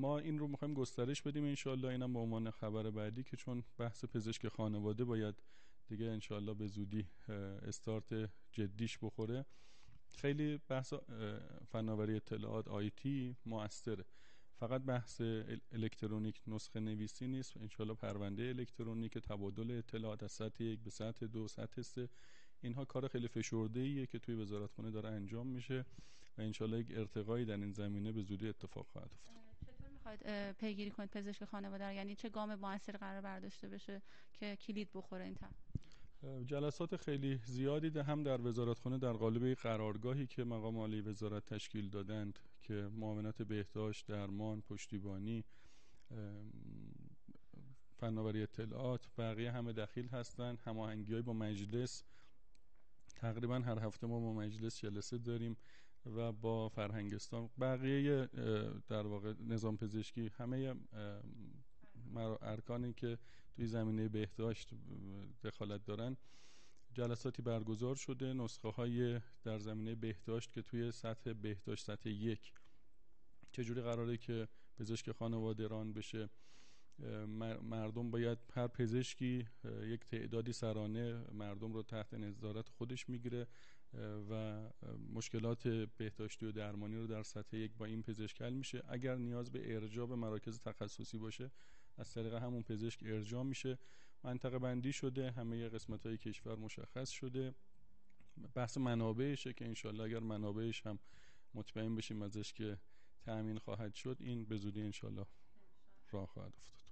ما این رو می‌خوایم گسترش بدیم انشالله اینم به عنوان خبر بعدی که چون بحث پزشک خانواده باید دیگه انشالله به زودی استارت جدیش بخوره. خیلی بحث فناوری اطلاعات آیتی موثره. فقط بحث الکترونیک نسخه نویسی نیست. انشالله پرونده الکترونیک تبادل اطلاعات از سطح یک به سطح دو سطح سه. اینها کار خیلی فشرده ایه که توی وزارت خونه داره انجام میشه و انشالله یک ارتقایی در این زمینه به زودی اتفاق خواهد افتاد. می‌خواید پیگیری کنید پزشک خانواده یعنی چه گام موثر قرار برداشته بشه که کلید بخوره این جلسات خیلی زیادی ده هم در وزارتخانه در قالب قرارگاهی که مقام عالی وزارت تشکیل دادند که معاونت بهداشت درمان پشتیبانی فناوری اطلاعات بقیه همه دخیل هستند. هماهنگی با مجلس تقریبا هر هفته ما با مجلس جلسه داریم. و با فرهنگستان. بقیه در واقع نظام پزشکی همه ارکانی که توی زمینه بهداشت دخالت دارن جلساتی برگزار شده نسخه های در زمینه بهداشت که توی سطح بهداشت سطح یک. چجوری قراره که پزشک خانواده ران بشه؟ مردم باید هر پزشکی یک تعدادی سرانه مردم رو تحت نظارت خودش می‌گیره و مشکلات بهداشتی و درمانی رو در سطح یک با این پزشک حل میشه. اگر نیاز به ارجاع به مراکز تخصصی باشه از طریق همون پزشک ارجاع میشه. منطقه بندی شده همه قسمت های کشور مشخص شده. بحث منابعشه که انشالله اگر منابعش هم مطمئن بشیم ازش که تأمین خواهد شد این به زودی انشالله راه خواهد افتاد.